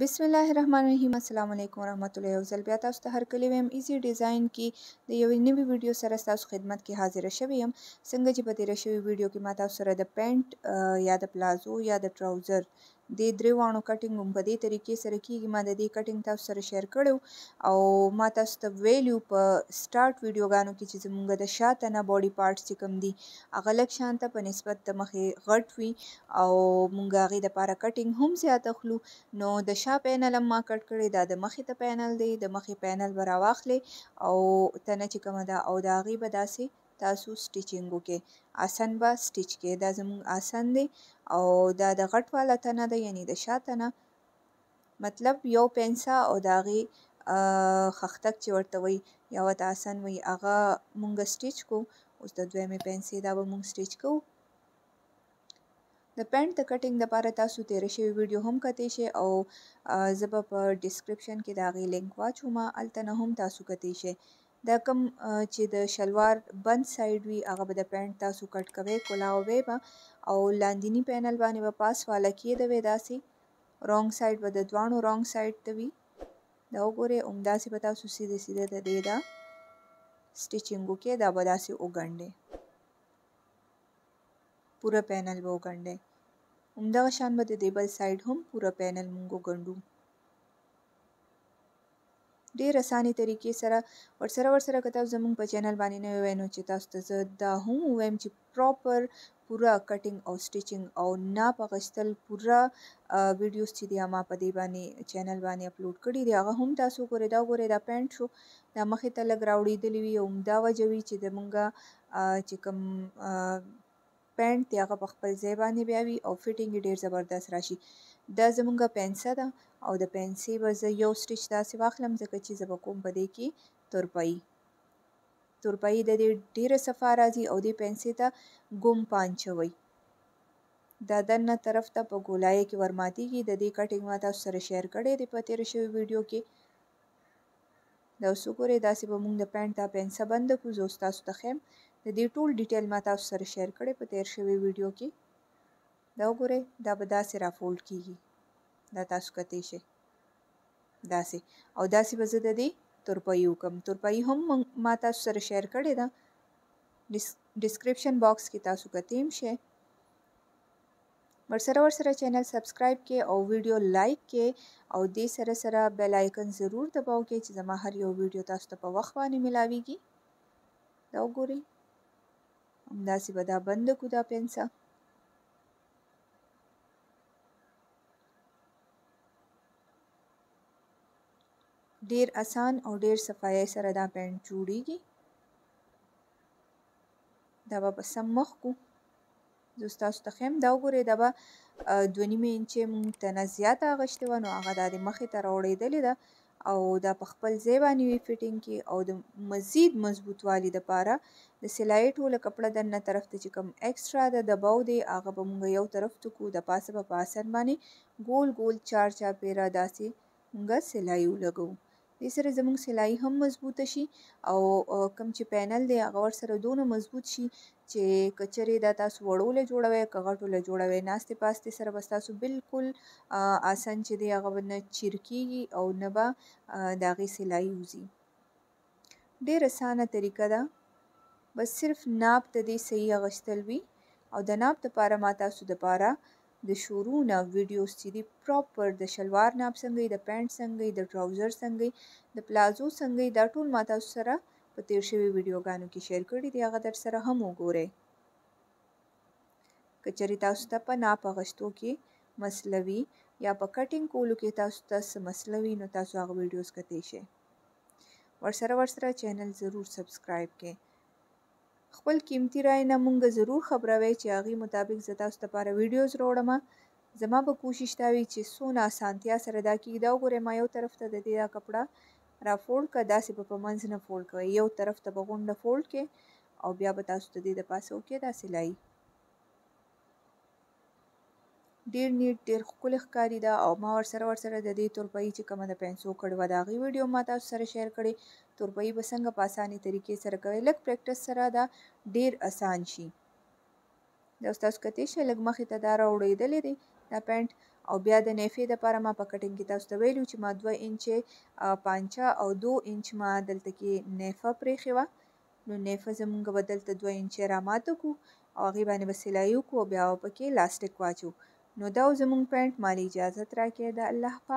بسم الله الرحمن الرحیم السلام علیکم ورحمت الله یو ځل بیا تاسو ته هر کلی ویم ایزی ډیزاین کې د یوې نوې ویډیو سره تاسو خدمت کې حاضر شوی یم څنګه چې په تیر شوی ویډیو کې ما تاسو سره د پینټ یا د پلازو یا د ټراوزر دې درې واڼو کټنګ هم په دې طریقې سره کیږي ما د دې کټنګ تاسو سره شیر کړو او ما تاسو ته ویلیو په سټارټ ویډیوګانو کې چې زمونږ د شاته نه باډي پارټس چې کوم دي هغه لږ شانته په نسبت د مخې غټ وي او مونږ هغې د پاره کټنګ هم زیات اخلو نو د شا پینل هم ما کټ کړی دا د مخې ته پینل دی د مخې پینل به راواخلې او تنه چې کومه ده او د هغې به داسې تاسو سټیچینګ وکړئ آسن به سټیچ کې دا زموږ آسن دی او دا د غټ والا تنه ده یعنی د شا تنه مطلب یو پنسا او د هغې خښتک چې ورته وایي یا ورته آسن وایي هغه مونږ سټیچ کو اوس د دویمې پنسې دا به مونږ سټیچ کوو د پینټ د کټینګ لپاره تاسو تیر شوی ویډیو هم کتئ شئ او زه به په ډیسکرپشن کې د هغې لینک واچوم هلته نه هم تاسو کتئ شئ دا کوم چې د شلوار بند سايډ وي هغه به د پینټ تاسو کټ کوئ کلاو به به او لاندینی پینل باندې به پاس والا کېدوي داسې رونګ سايډ به د دواړو رونګ سايډ ته وي دا وګورئ همداسې به تاسو سیده سیده د دې دا سټیچنګ وکړئ دا به داسې وګنډئ پوره پینل به وګنډئ همدغه شان به د دې بل سایډ هم پوره پینل مونږ وګنډو ډیر اسانې طریقې سره ورسره ورسره که تاسو زمونږ په چینل باندې نوی وای نو چې تاسو ته زه دا هم ووایم چې پراپر پوره کټینګ او سټیچینګ او نا په غشتل پوره ویډیوز چې دی ما په دې باندې چینل باندې اپلوډ کړي دی هغه هم تاسو ګورئ دا ګورئ دا پینټ شو دا مخې ته لګ راوړېدلی وي او دا وجه وي چې زمونږ چې کوم پینټ دی هغه په خپل ځای باندې بیا وي او فټینګ یې ډیر زبردست راشي دا زمونږ پنسه ده او د پنسې به زه یو سټیچ داسې واخلم ځکه چې زه به کوم په دې کې تورپایي تورپایي د دې ډیره صفا راځي او دې پنسې ته ګم پان چوي دا دنه طرف ته په ګولایه کې ورماتیږي د دې کټینګ ما تاسو سره شیر کړی دی په تیر شوی ویډیو کې دا اوس وګورئ داسې به موږ د پینټ دا پینسه بنده کړو زه اوس تاسو ته ښیم د دې ټول ډیټیل ما تاسو سره شیر کړی په تیر شوی ویډیو کې دا وګورئ دا به داسې را فولډ کیږي دا تاسو کتی شئ داسې او داسې به زه د دې تورپایي وکم تورپایي هم ما تاسو سره شیر کړې ده ډسکرپشن باکس کې تاسو کتیم شئ ورسره ورسره چینل سبسکرایب کې او ویډیو لایک کې او دې سره سره بیل آیکن ضرور دباو کې چې زما هر یو ویډیو تاسو ته په وخت باندې ملاویږي دا وګورئ همداسې به دا بند کو دا پنسه ډیر اسان او ډیر صفایي سره دا پینټ جوړیږي دا به په سم مخ کو زه ستاسو ته خیم دا وګورئ دا به دوه نیمې انچې مونږ ته نه زیاته غشتې وه نو هغه دا د مخې ته راوړېدلې ده او دا په خپل ځای باندې وي فټینګ کې او د مزید مضبوطوالي دپاره د سلایې ټوله کپړه دننه طرف ته چې کوم ایکسټرا ده دباو دی هغه به مونږ یو طرف ته کو د پاسه به په آسن باندې ګول ګول چار چاپېره داسې مونږ سلایي ولګوو دې سره زموږ سلايي هم مضبوطه شي او کوم چې پینل دی هغه ور سره دونه مضبوط شي چې کچرې دا تاسو وړو له جوړوي که غټو له جوړوي ناستې پاستې سره به تاسو بالکل آسان چې دی هغه به نه چیر کیږي او نه به د هغې سلای وځي ډېر اسانه طریقه ده بس صرف ناب د دې صحیح اغشتل وي او د ناب دپاره ما تاسو دپاره د شروع نه ویډیوز چی دی پراپر د شلوار ناب څنګه د پینټ څنګه د ټراوزر څنګه د پلازو څنګه دا ټول ما تاسو سره په تیر شوی ویډیوګانو کی شیر کړی دی هغه در سره هم وګورئ که چېرې تاسو ته په ناپ اخیستو کې مسله وي یا په کټینګ کولو کې تاسو ته څه مسله وي نو تاسو هغه ویډیوز کتی شئ ورسره ورسره چینل ضرور سبسکرایب کړئ خپل قیمتی رای نه مونږ ضرور خبروی چی هغی مطابق زه تاسو دپاره ویډیوز راوړم زما به کوشش دا وی چی څونه اسانتیا سره دا کیږی دا وګورئ ما یو طرف ته ددی دا کپړه را فولډ کړه داسی به په منځ نه فولډ کوی یو طرف ته به غونډه فولډ کړی او بیا به تاسو ددی دپاسه وکی دا سلائی ډیر نیټ ډیر ښکلی ښکاری ده او ما ورسره ورسره د دې تورپایی چې کومه د پنسو کړې وه د هغې ویډیو ما تاسو سره شیر کړې تورپایی به څنګه په اسانې طریقې سره کوي لږ پریکټس سره دا ډیر اسان شي دا تاسو کتې شئ لږ مخې ته دا راوړېدلې دی دا پینټ او بیا د نیفې دپاره ما په کټینګ کې تاسو ته ویلي چې ما دوه انچه پانچه او دو انچ ما دلته کې نیفه پرېښې وه نو نېفه زمونږ به دلته دوه انچه را ماته کو او هغې باندې به سلائی وکو او بیا به پکې لاسټک واچو نو دا و زمونږ پینټ مالې اجازت راکې د الله په